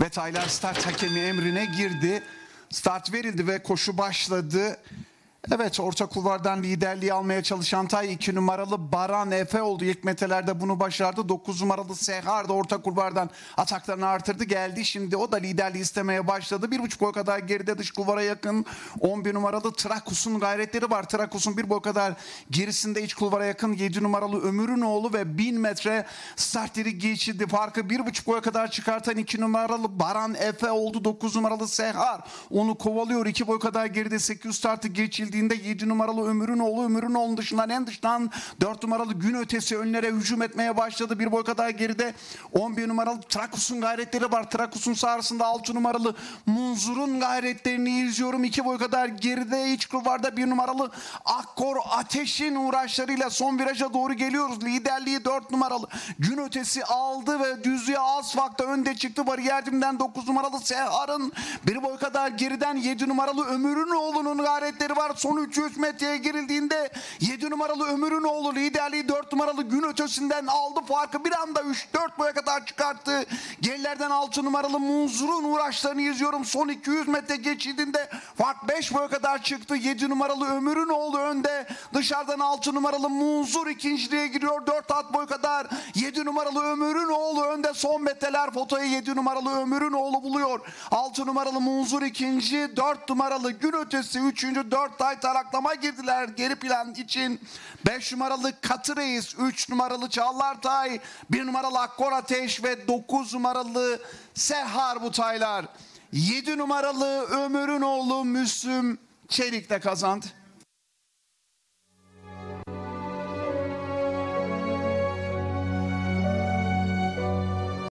Ve Taylar start hakemi emrine girdi. Start verildi ve koşu başladı. Evet orta kulvardan liderliği almaya çalışan Tay 2 numaralı Baran Efe oldu. İlk metrelerde bunu başardı. 9 numaralı Sehar da orta kulvardan ataklarını artırdı. Geldi şimdi o da liderliği istemeye başladı. Bir buçuk boy kadar geride dış kulvara yakın 11 numaralı Trakus'un gayretleri var. Trakus'un bir boy kadar gerisinde iç kulvara yakın 7 numaralı Ömür'ün oğlu ve 1000 metre starteri geçildi. Farkı bir buçuk boya kadar çıkartan 2 numaralı Baran Efe oldu. 9 numaralı Sehar onu kovalıyor. 2 boy kadar geride 800 startı geçildiğinde 7 numaralı Ömür'ün oğlu Ömür'ün oğlunun dışından en dıştan 4 numaralı gün ötesi önlere hücum etmeye başladı. Bir boy kadar geride 11 numaralı Trakus'un gayretleri var. Trakus'un sağrısında 6 numaralı Munzur'un gayretlerini izliyorum. 2 boy kadar geride iç kulvarda 1 numaralı Akkor Ateş'in uğraşlarıyla son viraja doğru geliyoruz. Liderliği 4 numaralı gün ötesi aldı ve düzlüğe az farkla önde çıktı. Bariyerdimden 9 numaralı Sehar'ın bir boy kadar geriden 7 numaralı Ömür'ün oğlunun gayretleri var. Son 300 metreye girildiğinde 7 numaralı Ömür'ün oğlu liderliği 4 numaralı gün ötesinden aldı. Farkı bir anda 3-4 boya kadar çıkarttı. Gerilerden 6 numaralı Munzur'un uğraşlarını izliyorum. Son 200 metre geçildiğinde fark 5 boya kadar çıktı. 7 numaralı Ömür'ün oğlu önde. Dışarıdan 6 numaralı Munzur ikinciliğe giriyor. 4 at boy kadar. 7 numaralı Ömür'ün oğlu önde. Son metreler fotoyu 7 numaralı Ömür'ün oğlu buluyor. 6 numaralı Munzur ikinci. 4 numaralı gün ötesi üçüncü. 4 tay taraklama girdiler geri plan için. 5 numaralı Katı Reis. 3 numaralı Çağlar Tay. 1 numaralı Akkor Ateş ve 9 numaralı Sehar bu taylar. 7 numaralı Ömür'ün oğlu Müslüm Çelik de kazandı.